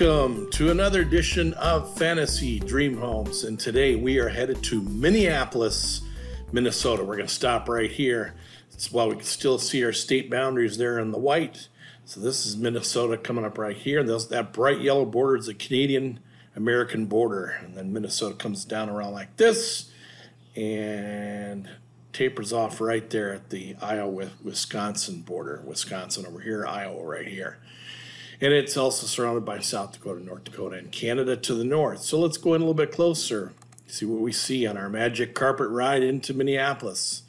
Welcome to another edition of Fantasy Dream Homes. And today we are headed to Minneapolis, Minnesota. We're going to stop right here. It's while we can still see our state boundaries there in the white. So this is Minnesota coming up right here. And that bright yellow border is the Canadian American border. And then Minnesota comes down around like this and tapers off right there at the Iowa Wisconsin border. Wisconsin over here, Iowa right here. And it's also surrounded by South Dakota, North Dakota, and Canada to the north. So let's go in a little bit closer, see what we see on our magic carpet ride into Minneapolis.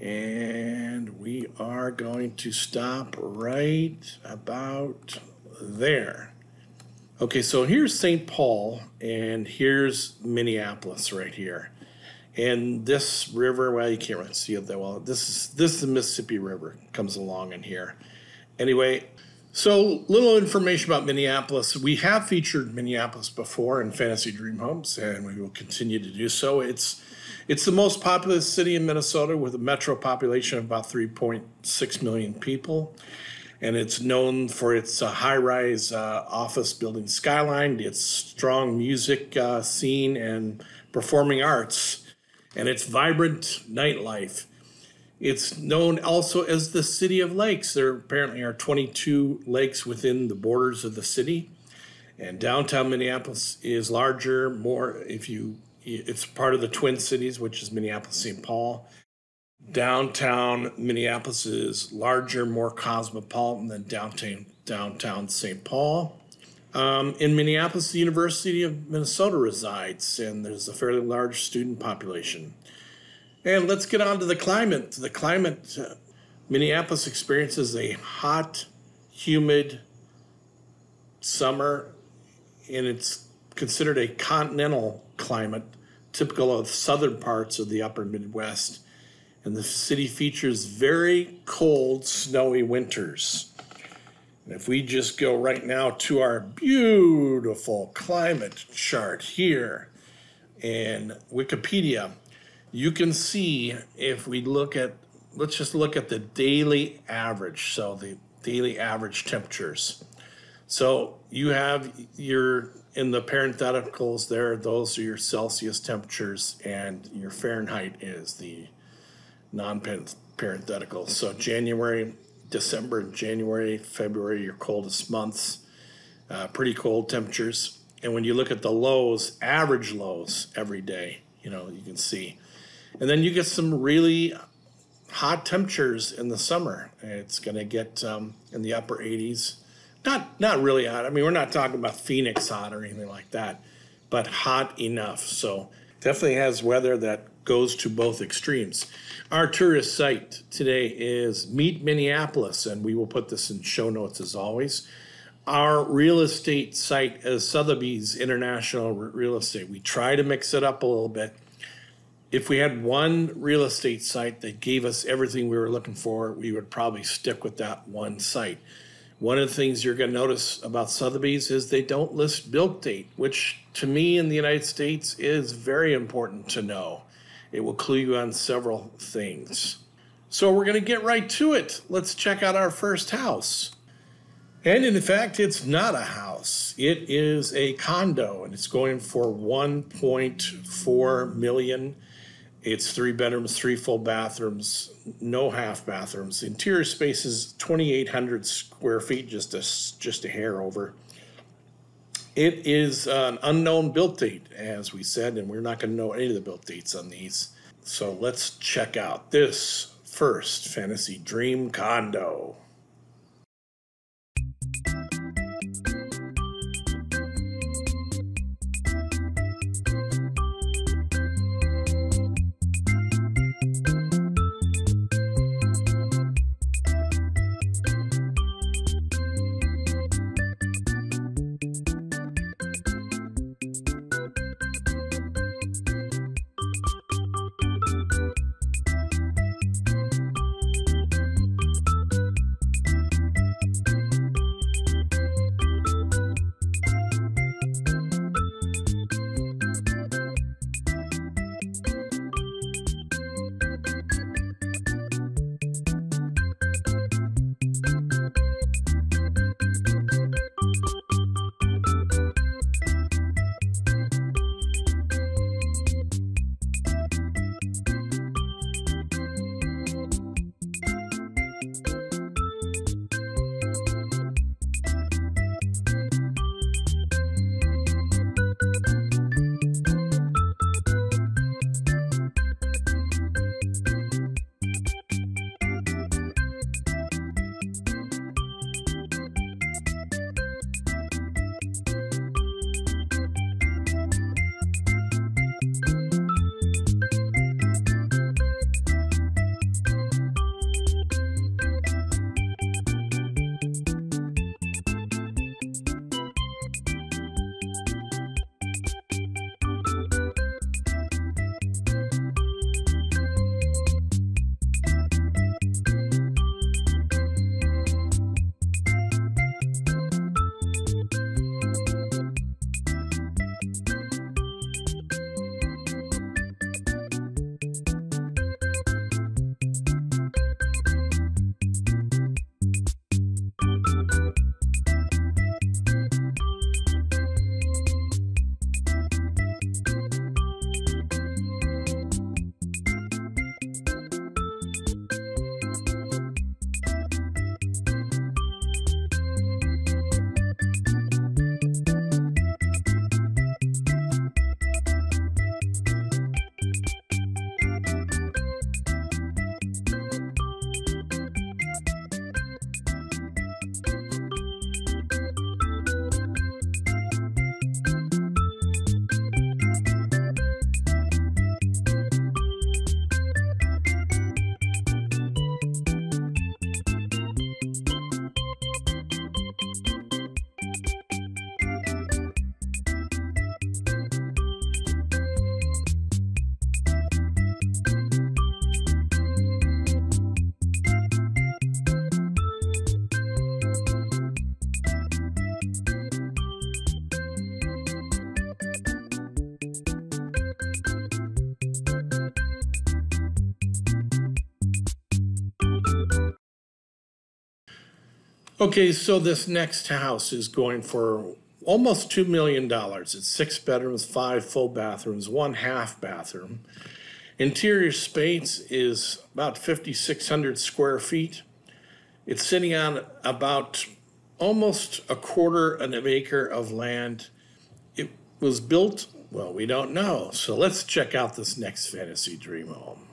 And we are going to stop right about there. Okay, so here's St. Paul, and here's Minneapolis right here. And this river, well, you can't really see it that well. This is this is the Mississippi River comes along in here. Anyway, so, little information about Minneapolis. We have featured Minneapolis before in Fantasy Dream Homes, and we will continue to do so. It's it's the most populous city in Minnesota with a metro population of about 3.6 million people. And it's known for its uh, high rise uh, office building skyline, its strong music uh, scene, and performing arts, and its vibrant nightlife. It's known also as the City of Lakes. There apparently are 22 lakes within the borders of the city. And downtown Minneapolis is larger, more if you it's part of the Twin Cities, which is Minneapolis St. Paul. Downtown Minneapolis is larger, more cosmopolitan than downtown downtown St. Paul. Um, in Minneapolis, the University of Minnesota resides, and there's a fairly large student population. And let's get on to the climate. The climate, uh, Minneapolis experiences a hot, humid summer, and it's considered a continental climate, typical of southern parts of the upper Midwest. And the city features very cold, snowy winters. And if we just go right now to our beautiful climate chart here in Wikipedia, you can see if we look at, let's just look at the daily average. So the daily average temperatures. So you have your, in the parentheticals there, those are your Celsius temperatures and your Fahrenheit is the non-parenthetical. So January, December, January, February, your coldest months, uh, pretty cold temperatures. And when you look at the lows, average lows every day, you know, you can see and then you get some really hot temperatures in the summer. It's going to get um, in the upper 80s. Not not really hot. I mean, we're not talking about Phoenix hot or anything like that, but hot enough. So definitely has weather that goes to both extremes. Our tourist site today is Meet Minneapolis, and we will put this in show notes as always. Our real estate site is Sotheby's International Real Estate. We try to mix it up a little bit if we had one real estate site that gave us everything we were looking for, we would probably stick with that one site. One of the things you're going to notice about Sotheby's is they don't list build date, which to me in the United States is very important to know. It will clue you on several things. So we're going to get right to it. Let's check out our first house. And in fact, it's not a house. It is a condo and it's going for 1.4 million it's three bedrooms, three full bathrooms, no half bathrooms. Interior space is 2,800 square feet, just a, just a hair over. It is an unknown built date, as we said, and we're not going to know any of the built dates on these. So let's check out this first fantasy dream condo. Okay, so this next house is going for almost $2 million. It's six bedrooms, five full bathrooms, one half bathroom. Interior space is about 5,600 square feet. It's sitting on about almost a quarter of an acre of land. It was built, well, we don't know. So let's check out this next fantasy dream home.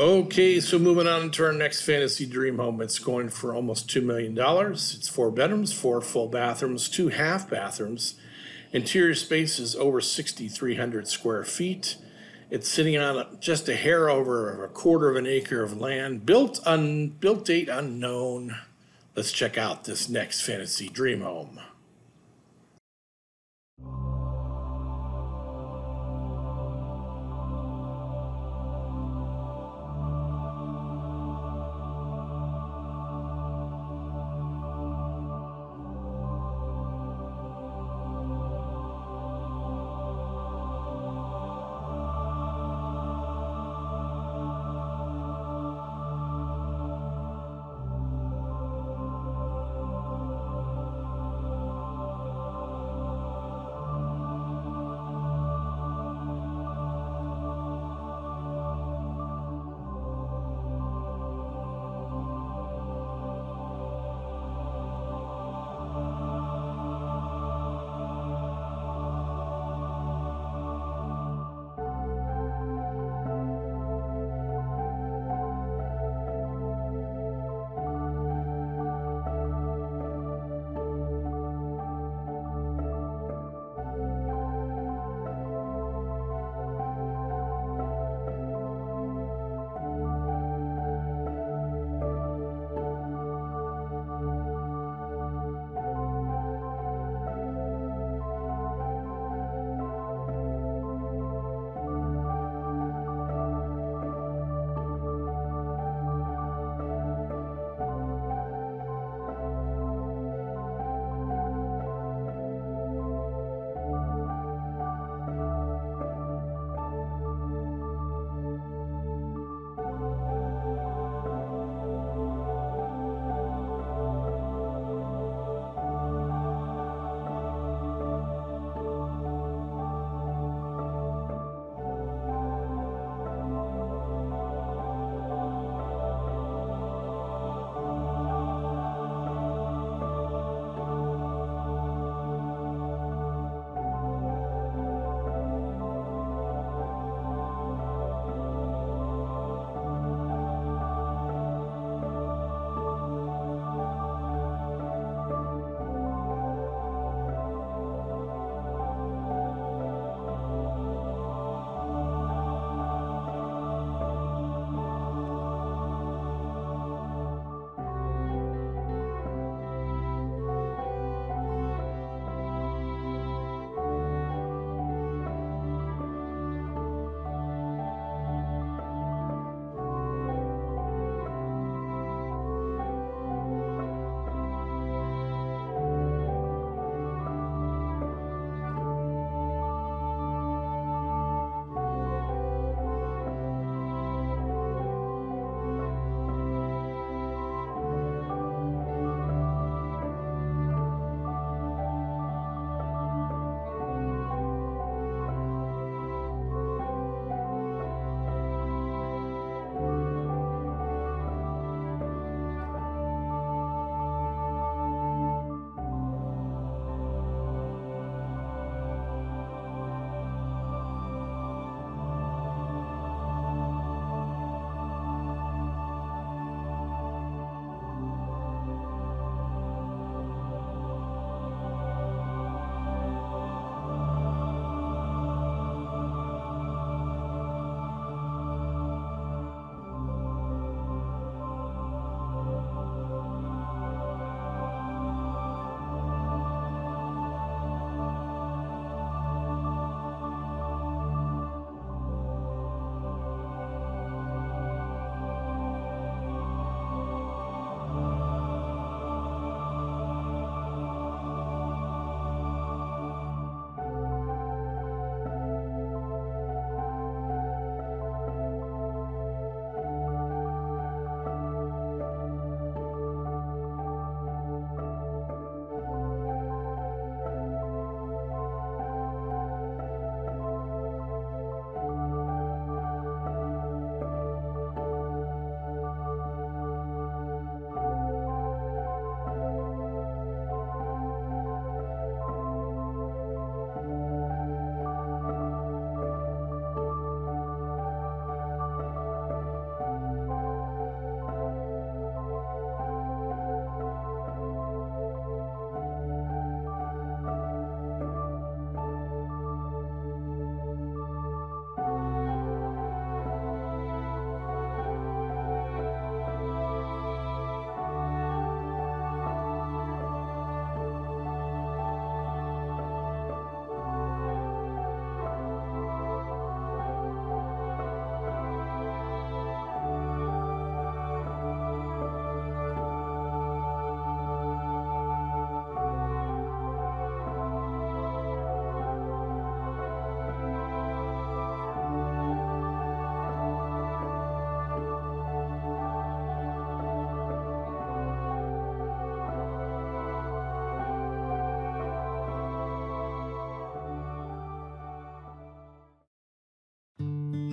Okay, so moving on to our next fantasy dream home. It's going for almost $2 million. It's four bedrooms, four full bathrooms, two half bathrooms. Interior space is over 6,300 square feet. It's sitting on just a hair over a quarter of an acre of land, built un, built date unknown. Let's check out this next fantasy dream home.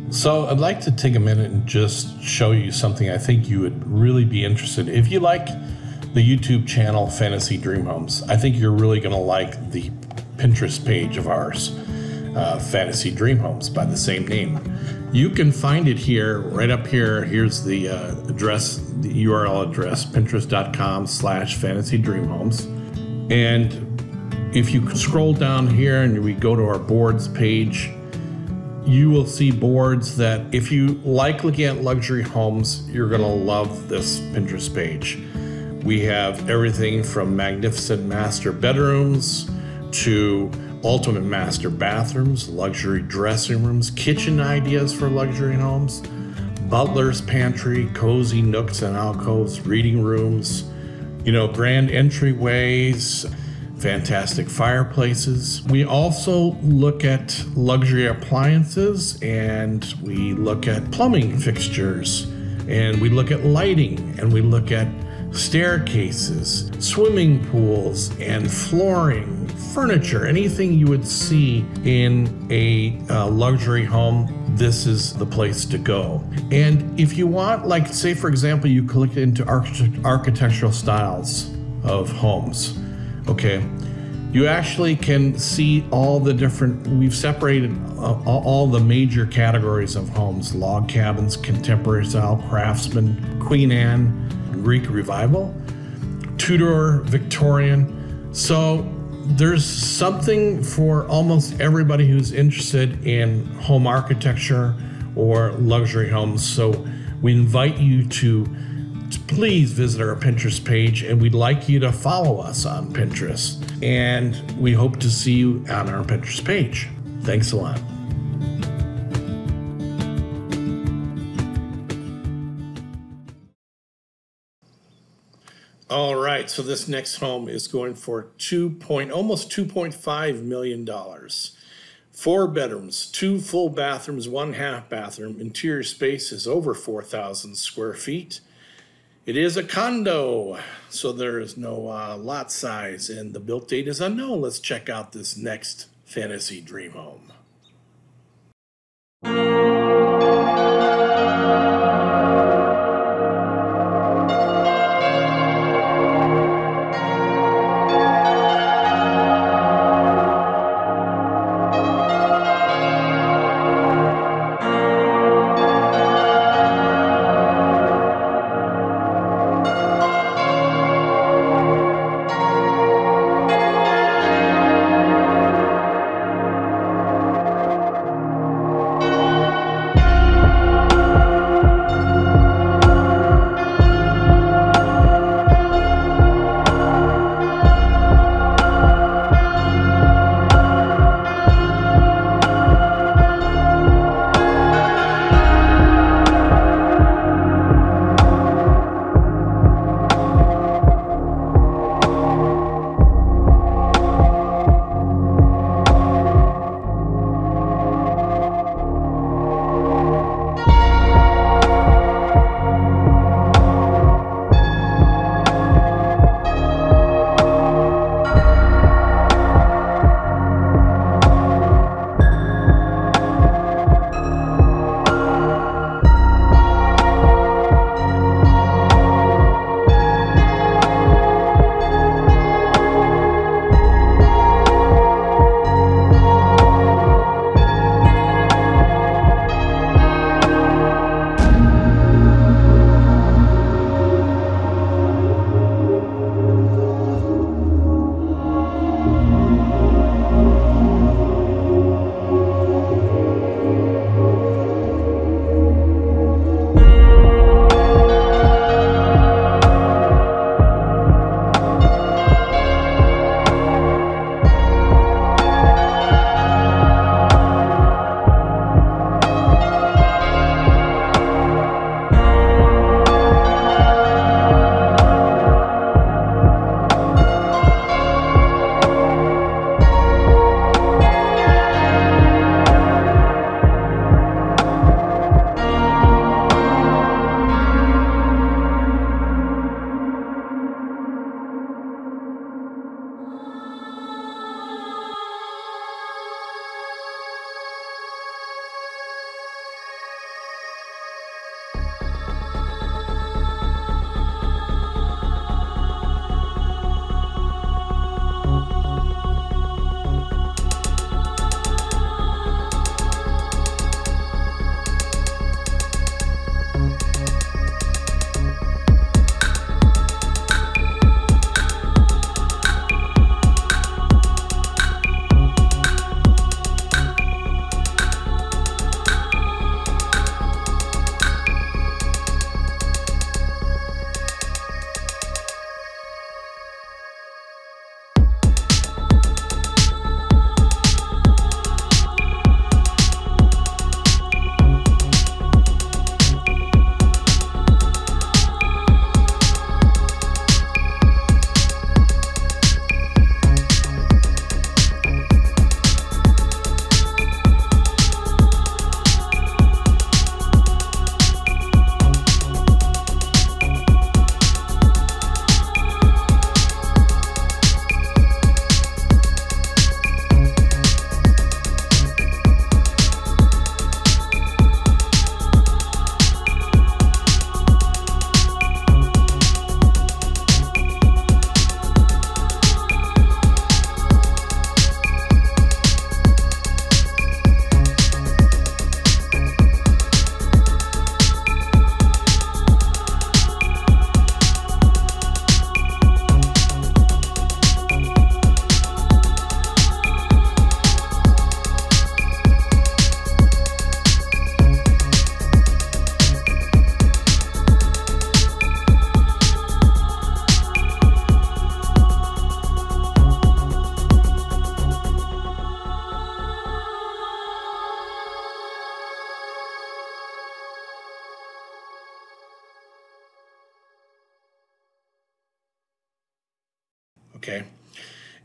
So, I'd like to take a minute and just show you something I think you would really be interested in. If you like the YouTube channel Fantasy Dream Homes, I think you're really going to like the Pinterest page of ours, uh, Fantasy Dream Homes, by the same name. You can find it here, right up here. Here's the uh, address, the URL address, pinterest.com slash fantasy dream homes. And if you scroll down here and we go to our boards page, you will see boards that if you like looking at luxury homes, you're going to love this Pinterest page. We have everything from magnificent master bedrooms to ultimate master bathrooms, luxury dressing rooms, kitchen ideas for luxury homes, butler's pantry, cozy nooks and alcoves, reading rooms, you know, grand entryways, fantastic fireplaces. We also look at luxury appliances and we look at plumbing fixtures and we look at lighting and we look at staircases, swimming pools, and flooring, furniture, anything you would see in a uh, luxury home. This is the place to go. And if you want, like, say, for example, you click into arch- architectural styles of homes, okay, you actually can see all the different, we've separated uh, all the major categories of homes log cabins, contemporary style, craftsman, Queen Anne, Greek revival, Tudor, Victorian. So there's something for almost everybody who's interested in home architecture or luxury homes. So we invite you to please visit our Pinterest page and we'd like you to follow us on Pinterest. And we hope to see you on our Pinterest page. Thanks a lot. All right, so this next home is going for two point almost two point five million dollars. Four bedrooms, two full bathrooms, one half bathroom. Interior space is over four thousand square feet. It is a condo, so there is no uh, lot size, and the built date is unknown. Let's check out this next fantasy dream home.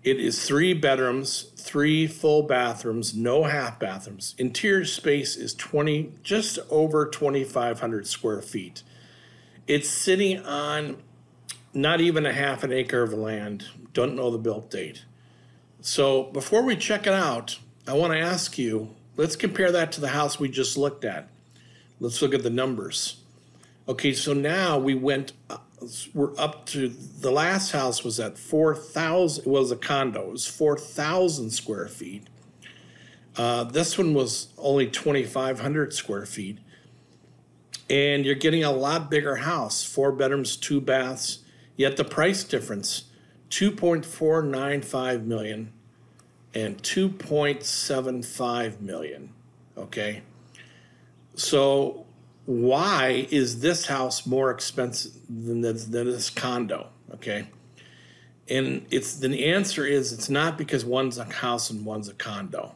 It is three bedrooms, three full bathrooms, no half bathrooms. Interior space is 20, just over 2,500 square feet. It's sitting on not even a half an acre of land. Don't know the built date. So before we check it out, I want to ask you let's compare that to the house we just looked at. Let's look at the numbers. Okay, so now we went, uh, we're up to the last house was at 4,000, it was a condo, it was 4,000 square feet. Uh, this one was only 2,500 square feet. And you're getting a lot bigger house, four bedrooms, two baths, yet the price difference 2.495 million and 2.75 million. Okay. So why is this house more expensive than this, than this condo? Okay. And it's the answer is it's not because one's a house and one's a condo.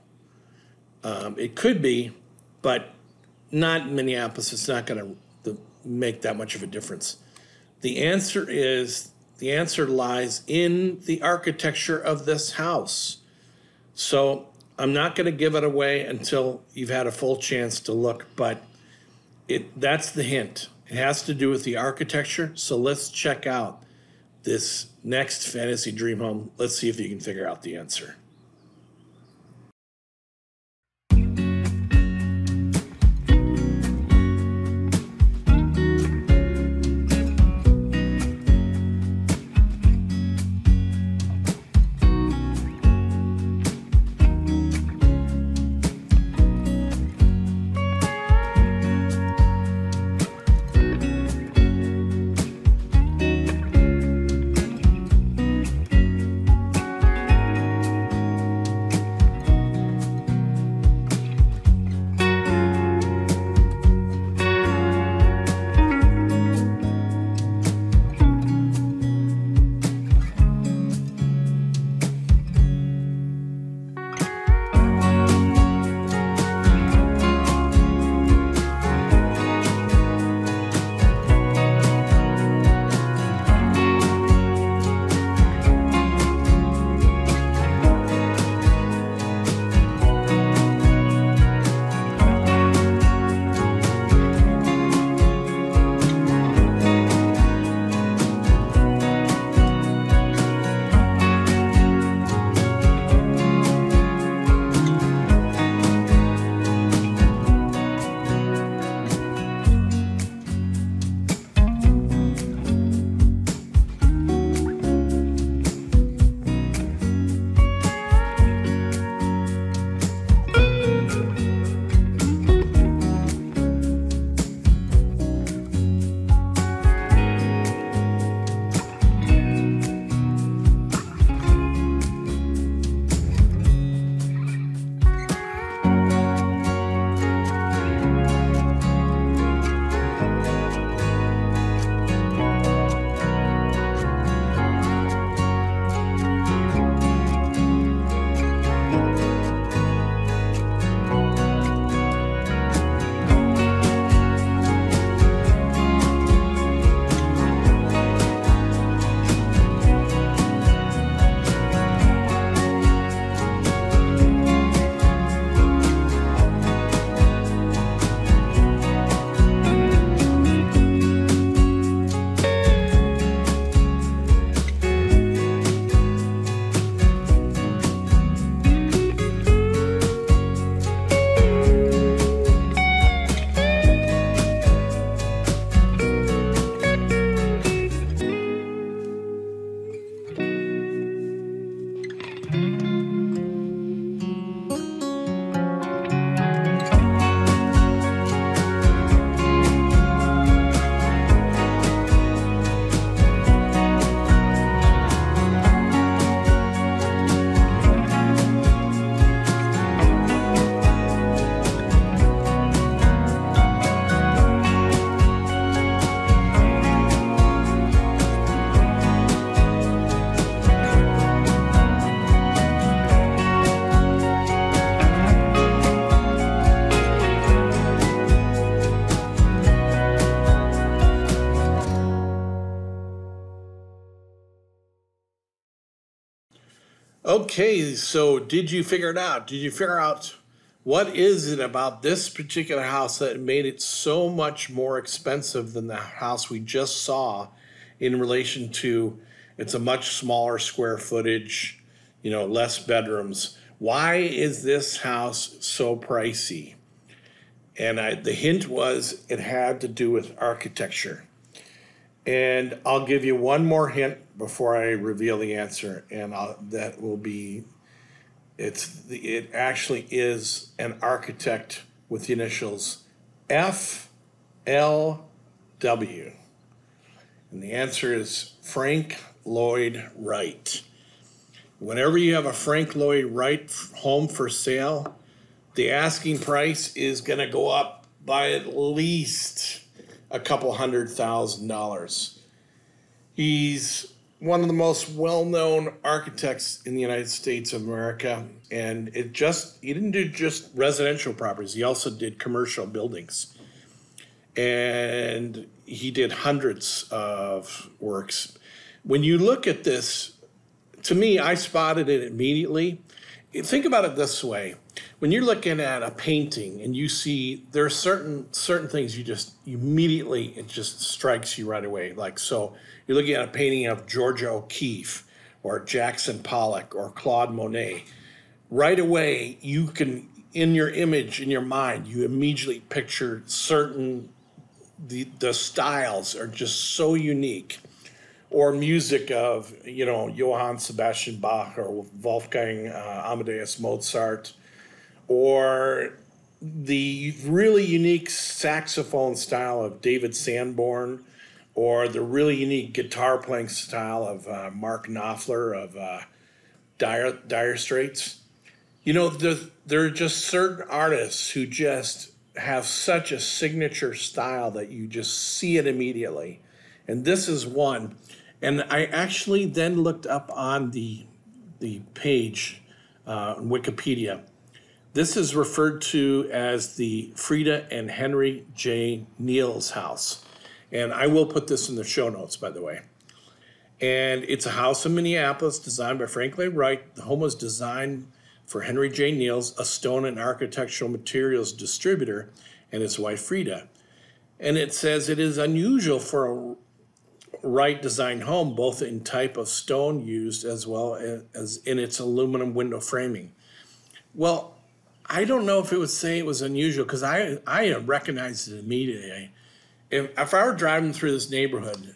Um, it could be, but not in Minneapolis. It's not going to make that much of a difference. The answer is the answer lies in the architecture of this house. So I'm not going to give it away until you've had a full chance to look, but it that's the hint. It has to do with the architecture. So let's check out this next fantasy dream home. Let's see if you can figure out the answer. Okay, so did you figure it out? Did you figure out what is it about this particular house that made it so much more expensive than the house we just saw in relation to it's a much smaller square footage, you know, less bedrooms. Why is this house so pricey? And I, the hint was it had to do with architecture. And I'll give you one more hint before I reveal the answer, and I'll, that will be it's the, it actually is an architect with the initials F L W. And the answer is Frank Lloyd Wright. Whenever you have a Frank Lloyd Wright home for sale, the asking price is going to go up by at least a couple hundred thousand dollars. He's one of the most well-known architects in the United States of America, and it just he didn't do just residential properties. He also did commercial buildings, and he did hundreds of works. When you look at this, to me, I spotted it immediately. Think about it this way: when you're looking at a painting and you see there are certain certain things you just immediately it just strikes you right away. Like so, you're looking at a painting of Georgia O'Keeffe or Jackson Pollock or Claude Monet. Right away, you can in your image in your mind you immediately picture certain the the styles are just so unique or music of you know Johann Sebastian Bach or Wolfgang uh, Amadeus Mozart or the really unique saxophone style of David Sanborn, or the really unique guitar playing style of uh, Mark Knopfler of uh, Dire, Dire Straits. You know, the, there are just certain artists who just have such a signature style that you just see it immediately. And this is one. And I actually then looked up on the, the page, uh, Wikipedia, this is referred to as the Frieda and Henry J. Neils house. And I will put this in the show notes, by the way. And it's a house in Minneapolis designed by Frank Lloyd Wright. The home was designed for Henry J. Neils, a stone and architectural materials distributor, and his wife Frieda. And it says it is unusual for a Wright designed home, both in type of stone used as well as in its aluminum window framing. Well, I don't know if it would say it was unusual because I I recognized it immediately. If, if I were driving through this neighborhood,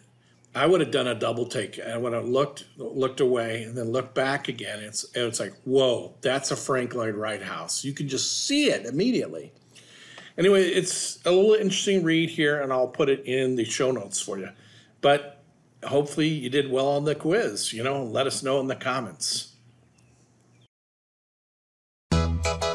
I would have done a double take. I would have looked looked away and then looked back again. It's it's like whoa, that's a Frank Lloyd Wright house. You can just see it immediately. Anyway, it's a little interesting read here, and I'll put it in the show notes for you. But hopefully, you did well on the quiz. You know, let us know in the comments.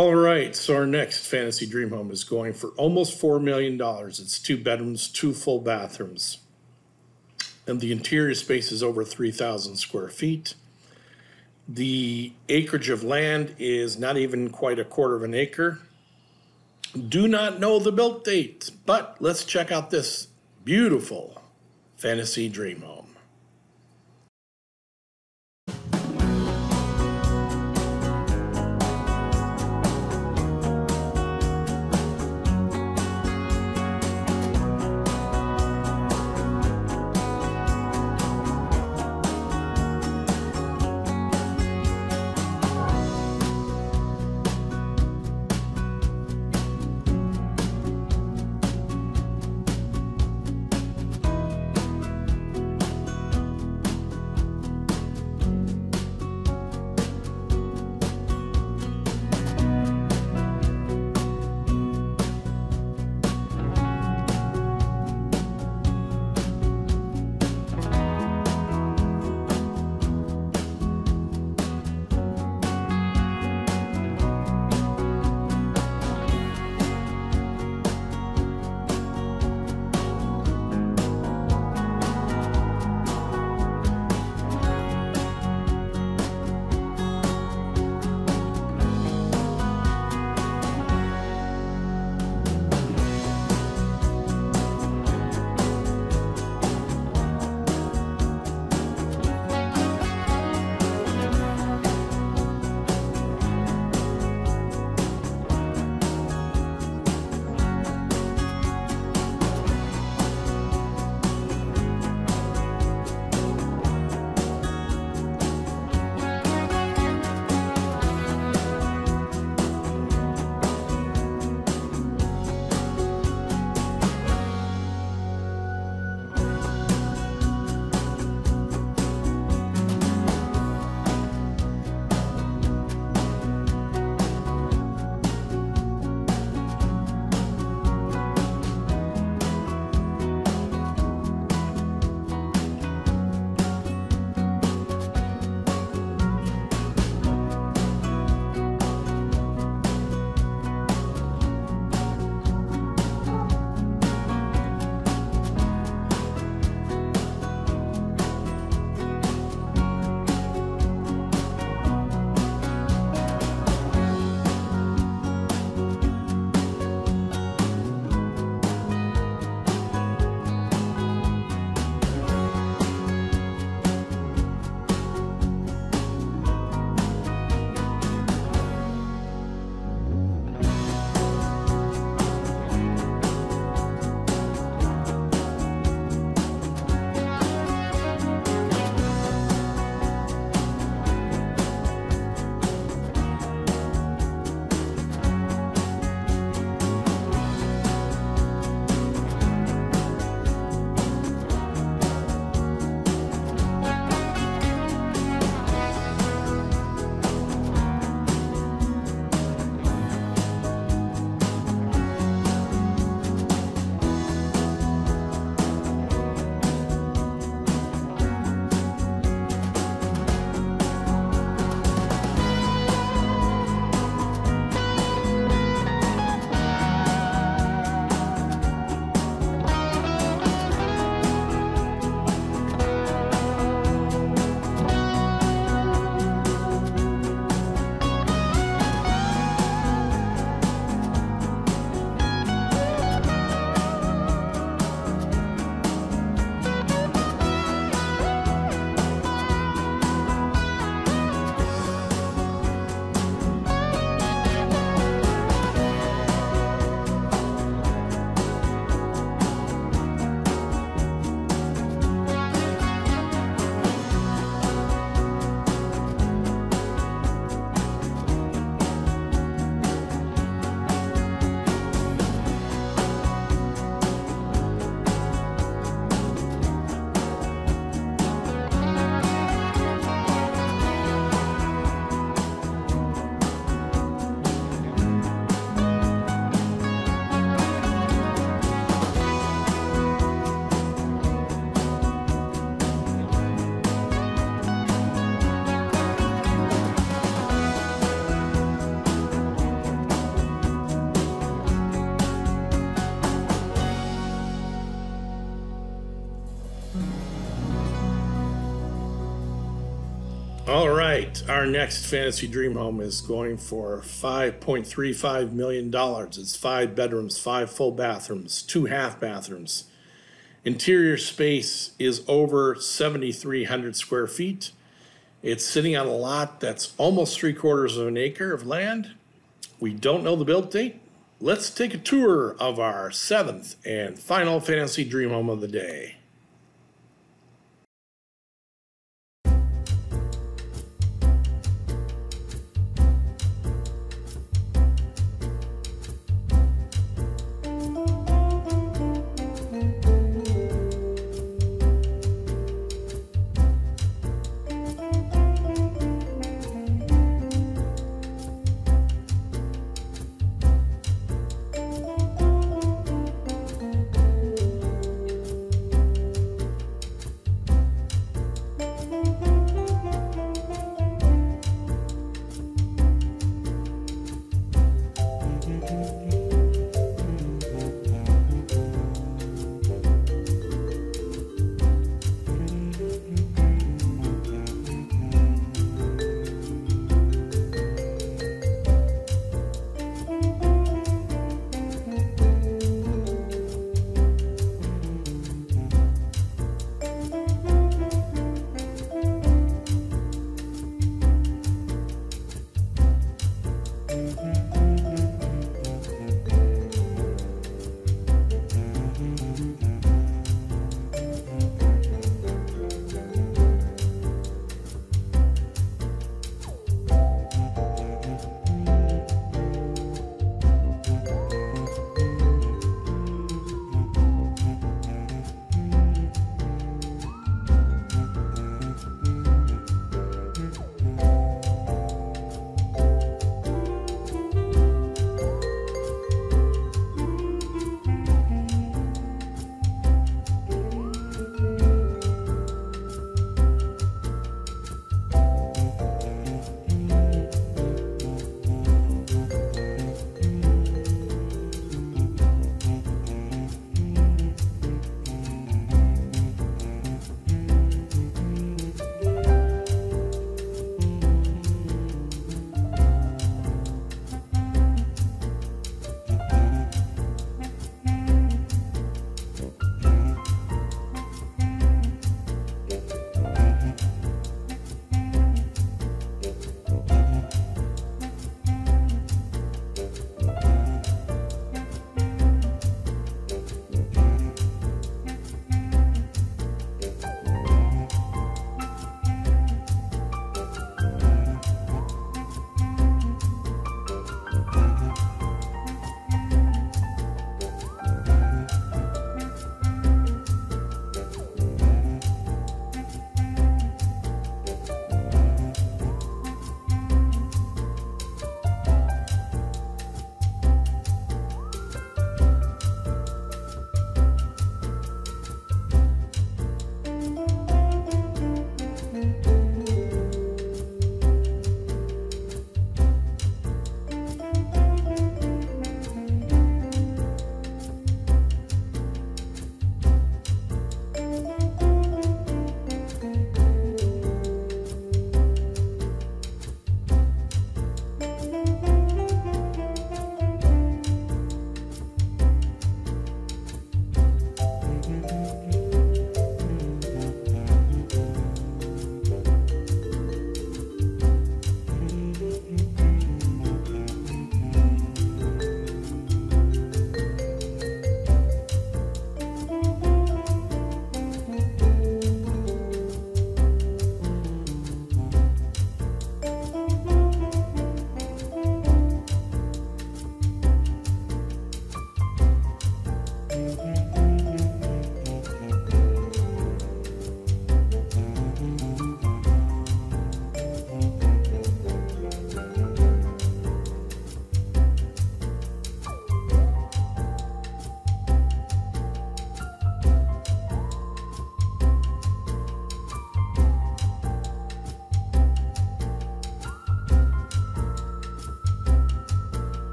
All right, so our next fantasy dream home is going for almost $4 million. It's two bedrooms, two full bathrooms. And the interior space is over 3,000 square feet. The acreage of land is not even quite a quarter of an acre. Do not know the built date, but let's check out this beautiful fantasy dream home. Right, our next fantasy dream home is going for $5.35 million. It's five bedrooms, five full bathrooms, two half bathrooms. Interior space is over 7,300 square feet. It's sitting on a lot that's almost three quarters of an acre of land. We don't know the build date. Let's take a tour of our seventh and final fantasy dream home of the day.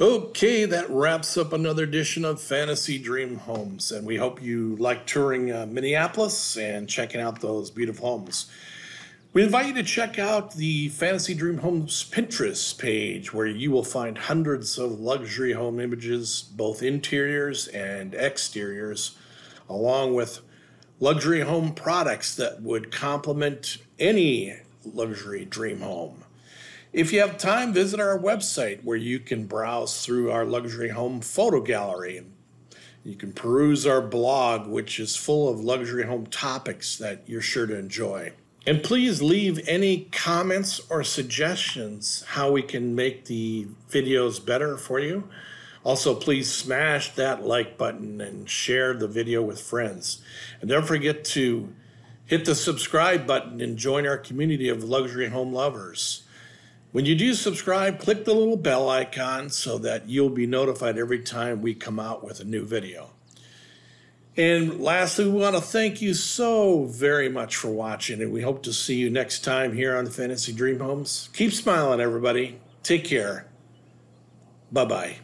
Okay, that wraps up another edition of Fantasy Dream Homes, and we hope you like touring uh, Minneapolis and checking out those beautiful homes. We invite you to check out the Fantasy Dream Homes Pinterest page, where you will find hundreds of luxury home images, both interiors and exteriors, along with luxury home products that would complement any luxury dream home. If you have time, visit our website where you can browse through our luxury home photo gallery. You can peruse our blog, which is full of luxury home topics that you're sure to enjoy. And please leave any comments or suggestions how we can make the videos better for you. Also, please smash that like button and share the video with friends. And don't forget to hit the subscribe button and join our community of luxury home lovers. When you do subscribe, click the little bell icon so that you'll be notified every time we come out with a new video. And lastly, we want to thank you so very much for watching, and we hope to see you next time here on Fantasy Dream Homes. Keep smiling, everybody. Take care. Bye bye.